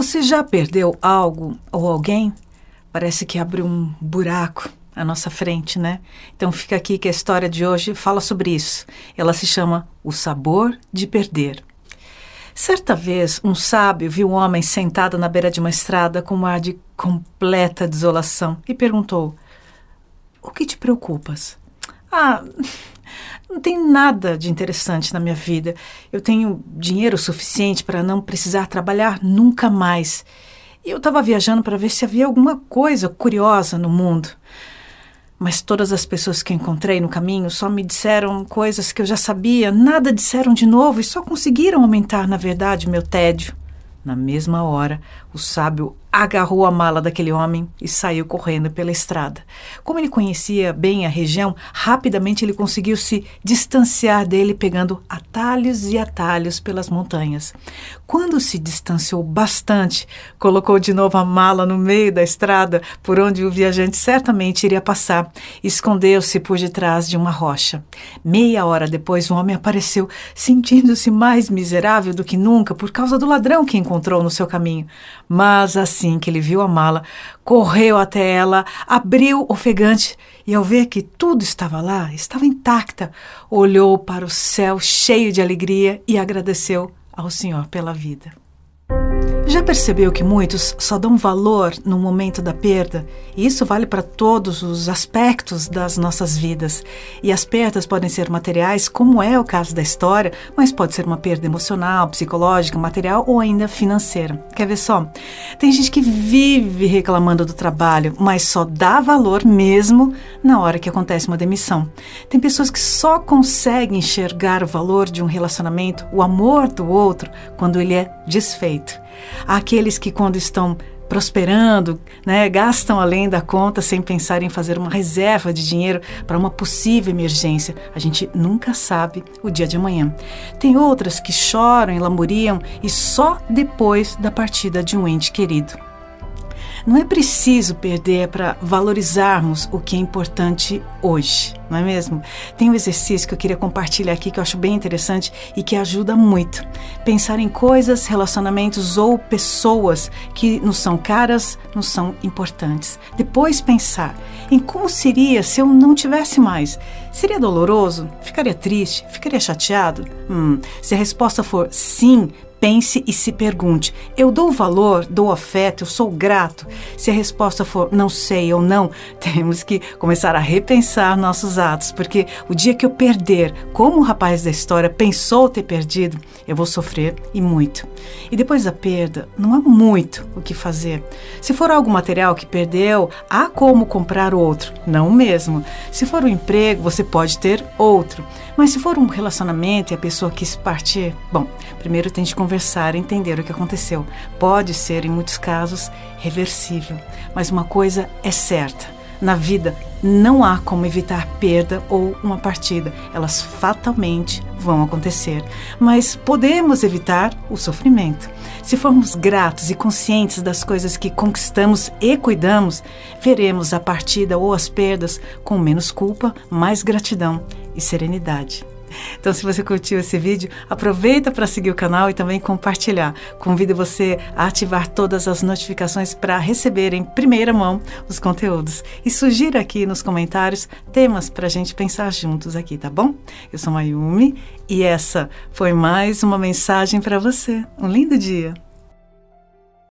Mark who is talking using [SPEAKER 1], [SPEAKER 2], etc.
[SPEAKER 1] Você já perdeu algo ou alguém? Parece que abriu um buraco à nossa frente, né? Então fica aqui que a história de hoje fala sobre isso. Ela se chama O Sabor de Perder. Certa vez, um sábio viu um homem sentado na beira de uma estrada com um ar de completa desolação e perguntou: O que te preocupas? Ah, não tem nada de interessante na minha vida. Eu tenho dinheiro suficiente para não precisar trabalhar nunca mais. E eu estava viajando para ver se havia alguma coisa curiosa no mundo. Mas todas as pessoas que encontrei no caminho só me disseram coisas que eu já sabia, nada disseram de novo e só conseguiram aumentar, na verdade, meu tédio. Na mesma hora, o sábio agarrou a mala daquele homem e saiu correndo pela estrada. Como ele conhecia bem a região, rapidamente ele conseguiu se distanciar dele, pegando atalhos e atalhos pelas montanhas. Quando se distanciou bastante, colocou de novo a mala no meio da estrada, por onde o viajante certamente iria passar, escondeu-se por detrás de uma rocha. Meia hora depois, o homem apareceu, sentindo-se mais miserável do que nunca por causa do ladrão que encontrou no seu caminho. Mas assim que ele viu a mala, correu até ela, abriu ofegante e, ao ver que tudo estava lá, estava intacta, olhou para o céu cheio de alegria e agradeceu ao Senhor pela vida. Já percebeu que muitos só dão valor no momento da perda? E isso vale para todos os aspectos das nossas vidas. E as perdas podem ser materiais, como é o caso da história, mas pode ser uma perda emocional, psicológica, material ou ainda financeira. Quer ver só? Tem gente que vive reclamando do trabalho, mas só dá valor mesmo na hora que acontece uma demissão. Tem pessoas que só conseguem enxergar o valor de um relacionamento, o amor do outro, quando ele é desfeito. Há aqueles que, quando estão prosperando, né, gastam além da conta sem pensar em fazer uma reserva de dinheiro para uma possível emergência. A gente nunca sabe o dia de amanhã. Tem outras que choram e lamuriam e só depois da partida de um ente querido. Não é preciso perder para valorizarmos o que é importante hoje, não é mesmo? Tem um exercício que eu queria compartilhar aqui que eu acho bem interessante e que ajuda muito. Pensar em coisas, relacionamentos ou pessoas que nos são caras, nos são importantes. Depois pensar em como seria se eu não tivesse mais. Seria doloroso? Ficaria triste? Ficaria chateado? Hum, se a resposta for sim, pense e se pergunte: eu dou valor, dou afeto, eu sou grato? Se a resposta for não sei ou não, temos que começar a repensar nossos atos, porque o dia que eu perder, como o rapaz da história pensou ter perdido, eu vou sofrer e muito. E depois da perda, não há muito o que fazer. Se for algo material que perdeu, há como comprar outro, não o mesmo. Se for um emprego, você pode ter outro. Mas se for um relacionamento e a pessoa quis partir, bom, primeiro tem de conversar, entender o que aconteceu. Pode ser, em muitos casos, reversível. Mas uma coisa é certa: na vida não há como evitar perda ou uma partida. Elas fatalmente vão acontecer. Mas podemos evitar o sofrimento. Se formos gratos e conscientes das coisas que conquistamos e cuidamos, veremos a partida ou as perdas com menos culpa, mais gratidão e serenidade. Então, se você curtiu esse vídeo, aproveita para seguir o canal e também compartilhar. Convido você a ativar todas as notificações para receber em primeira mão os conteúdos. E sugira aqui nos comentários temas para a gente pensar juntos aqui, tá bom? Eu sou Mayumi e essa foi mais uma mensagem para você. Um lindo dia!